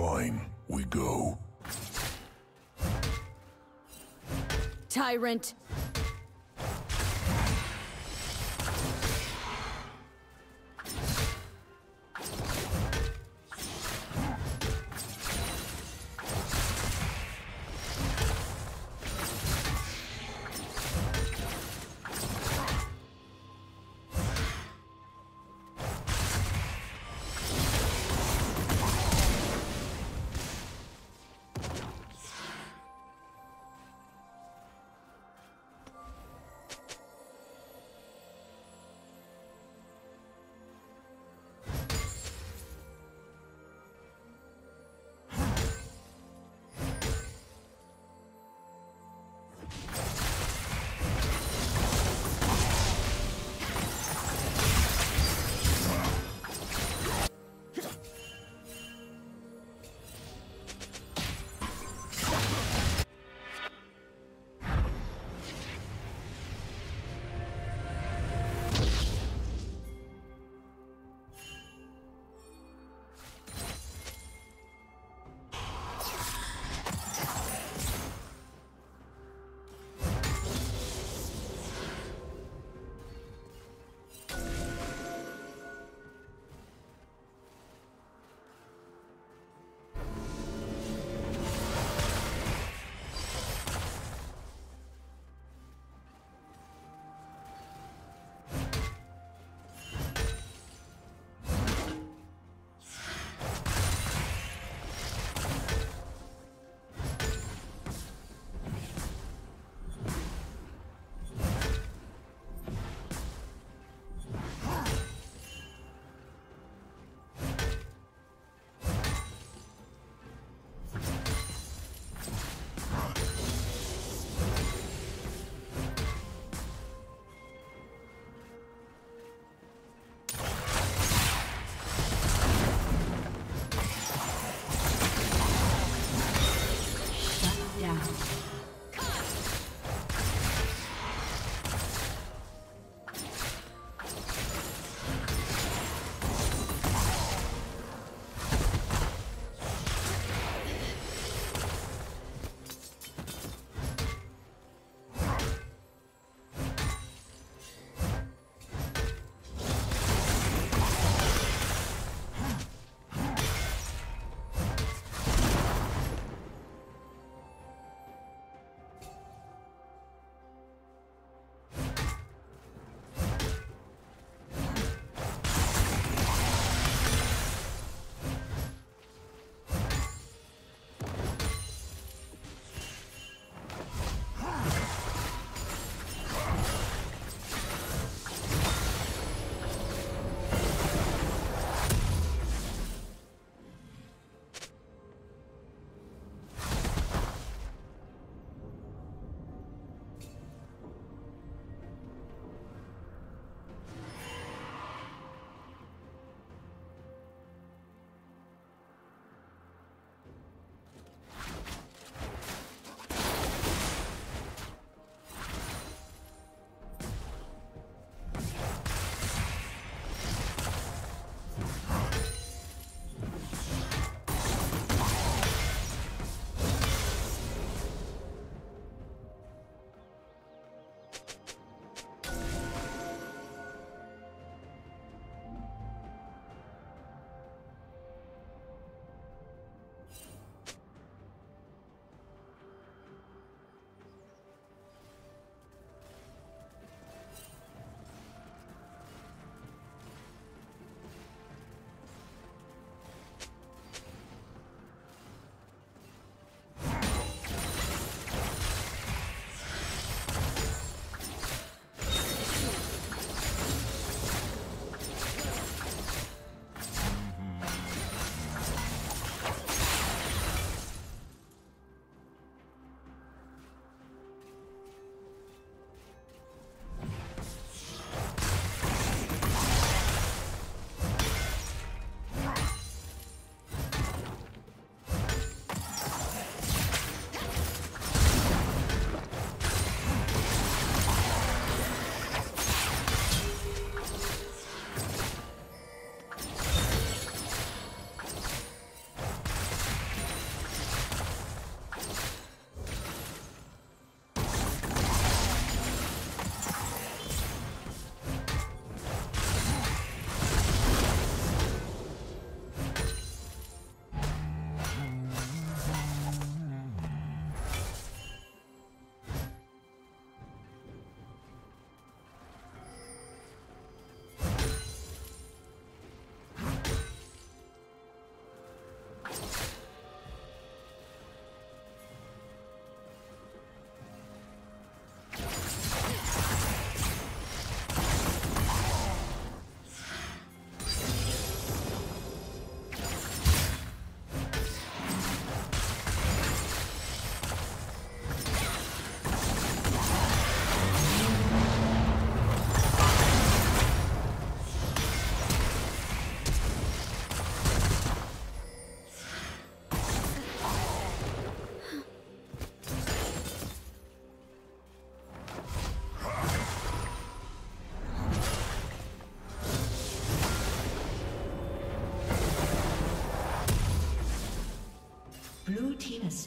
Fine, we go. Tyrant!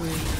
Spree.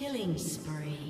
Killing spree.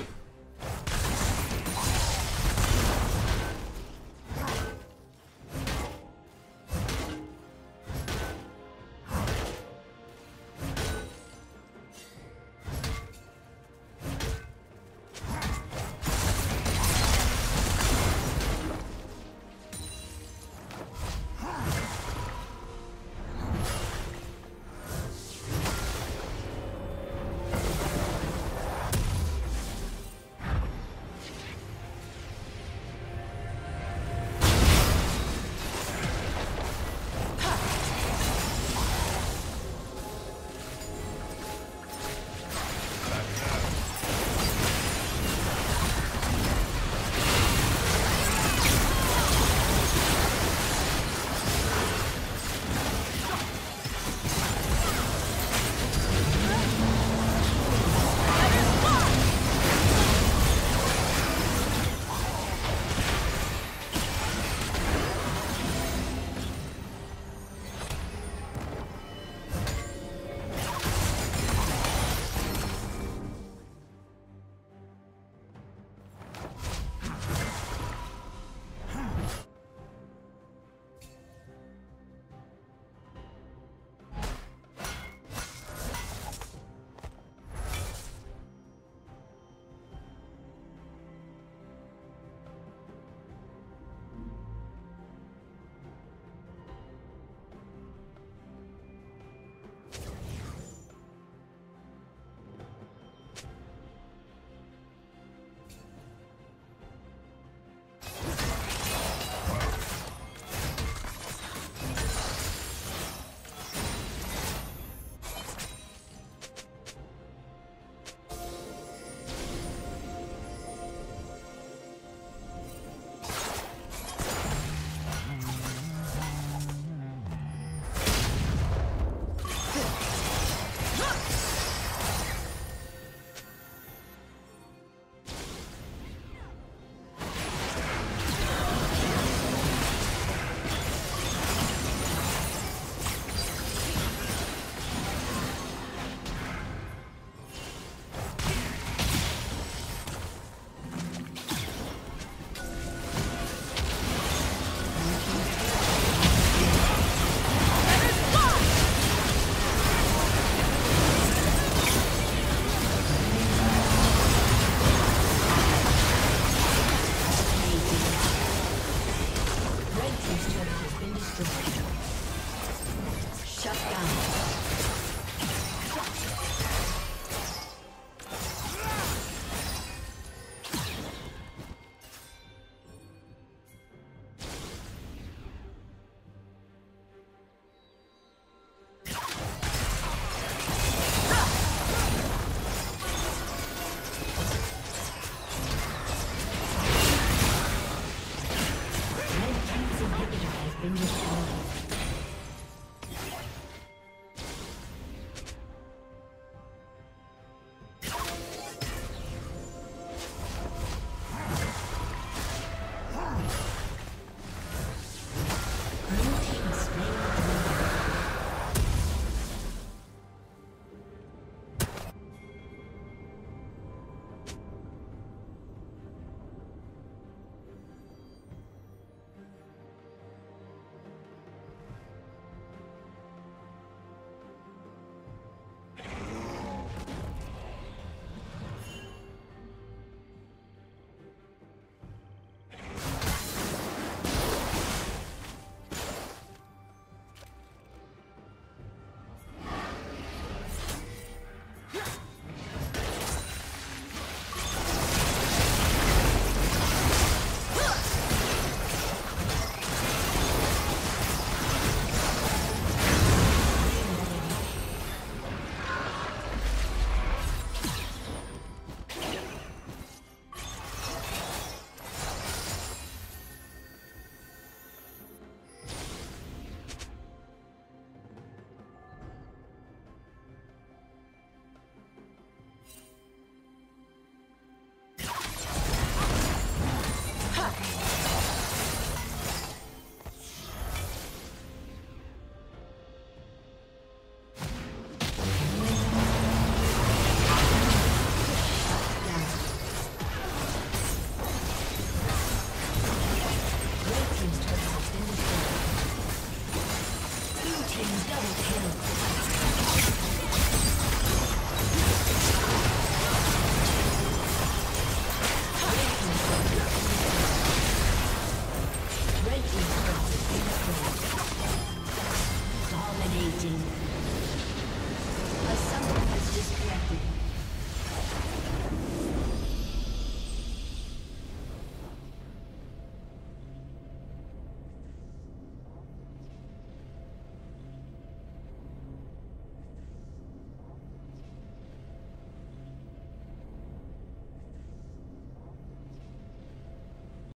Shut down.